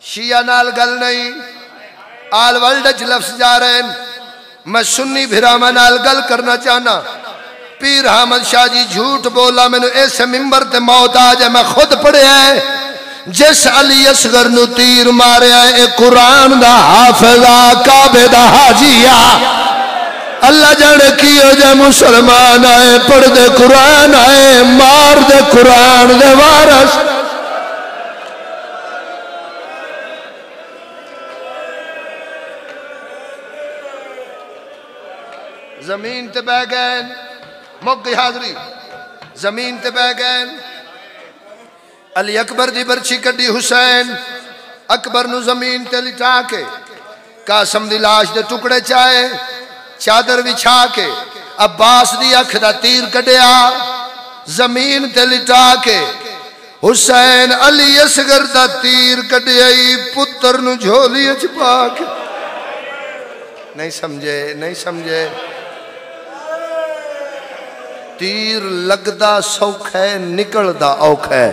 شیعہ نال گل نہیں۔ All world لفظ جا رہے ہیں۔ میں سنی بھراما نال گل کرنا چاہنا۔ پیر حامد شاہ جی جھوٹ بولا میں نے ایسے ممبر تے موت آ جائے۔ میں خود پڑھے ہیں۔ جس علی اصغر نو تیر مارے ہیں، اے قرآن دا حافظہ، کعبے دا حاجیہ۔ اللہ جانے کیو جے مسلمان آئے، پڑھ دے قرآن آئے، مار دے قرآن دے وارس زمین تے بہ گئے مک گئی حاضری، زمین تے بہ گئے۔ علی اکبر دی برچی کڈی حسین، اکبر نو زمین تے لٹا کے، قاسم دی لاش دے ٹکڑے چاہے چادر بچھا کے، عباس دی اکھ دا تیر کڈیا، زمین تے لٹا کے، حسین علی اصغر دا تیر کڈیائی، پتر نو جھولی اچپا کے۔ نہیں سمجھے نہیں سمجھے۔ تیر لگدا سوکھ ہے نکل دا اوکھ ہے۔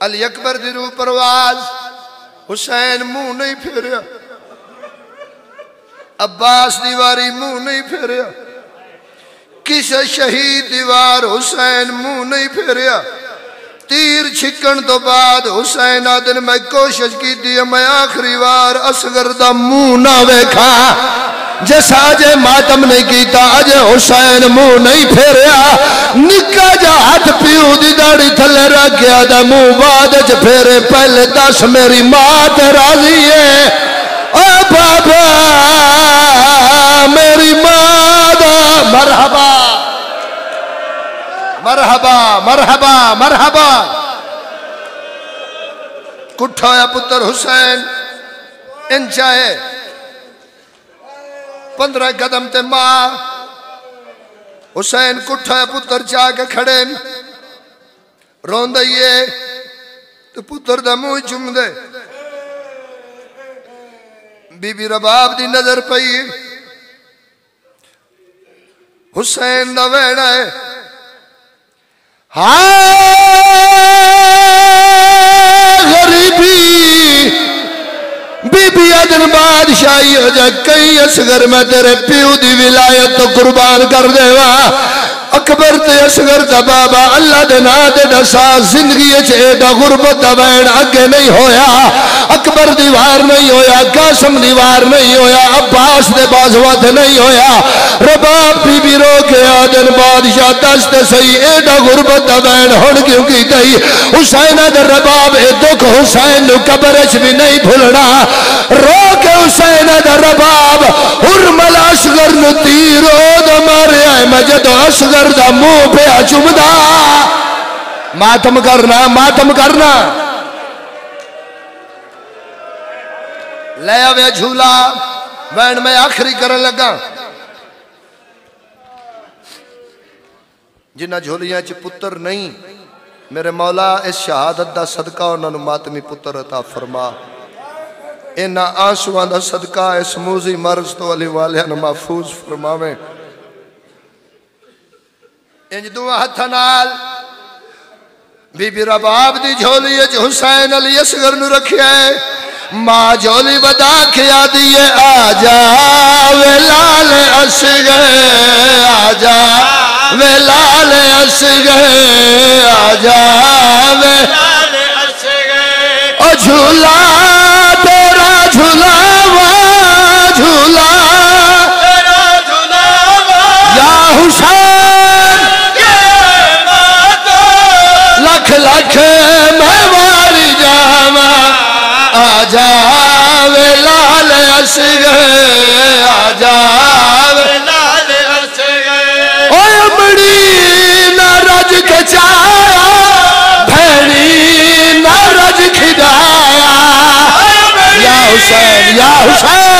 علی اکبر دی روح پرواز، حسین منہ نہیں پھیریا۔ عباس دیواری منہ نہیں پھیریا۔ کس شہید دیوار حسین منہ نہیں پھیریا۔ تیر چھکن تو بعد حسین آدن میں کوشش کی دیا میں آخری وار اسگر دا منہ نہ ویکھا۔ جیسا آجے ماتم نہیں کیتا آجے حسین منہ نہیں پھیریا۔ نکا جا ہاتھ پیو دی داڑی تھلے رکھ گیا دا منہ، بعد اچھ پھیرے پہلے دس میری مات راضی ہے۔ اے بابا، میری مادہ مرحبا۔ مرحبا مرحبا مرحبا۔ کٹھایا پتر حسین انچا ہے۔ پندرہ قدم تے ماں۔ حسین کٹھایا پتر چاہ کے کھڑے رون دئیے تو پتر دا موہ چم دے۔ بی بی رباب دی نظر پئی۔ حسین دا ویڑا ہے۔ ہاں بادشاہی ہو جا کئی اسگر میں تیرے پیو دی ولایت تو قربان کر دے وا۔ اکبر تے اسگر دا بابا، اللہ دے نا دے دسا زندگی چھے دا غربت دا بین اگے نہیں ہویا۔ اکبر دیوار نہیں ہویا، قاسم دیوار نہیں ہویا، عباس دے بازوات نہیں ہویا۔ رباب بی بی رو کے آدن بادشاہ دست سی اے دا غربت دا بین ہون کیوں کی تئی حسین دا رباب اے دکھ حسین نو قبرش بھی نہیں بھولنا رو کے حسین دا رباب حرمل اشغر نو تیرو دا مارے آئے مجد اشغر دا مو پہ اچمدہ ماتم کرنا ماتم کرنا. لیا وے جھولا، وین میں آخری کرن لگا. جنہ جھولیاں چی پتر نہیں، میرے مولا، اس شہادت دا صدقہ انہوں نے ماتمی پتر عطا فرما. انہا آنسوان دا صدقہ اس موزی مرض تو علی والیہ محفوظ فرماویں انج دعا ہتھنال بی بی رباب دی جھولی اچ حسین علی اصغر نو رکھیا ہے۔ ماں جھولی بدا کیا دیئے آجا ویلال اصغر آجا ویلال اصغر آجا ویلال اصغر۔ او جھولا لکھ لکھ میں واری جاما آجا ویلال اصغر آجا ویلال اصغر اوہ امڑی نہ رج کچایا بھینی نہ رج کھدایا یا حسین یا حسین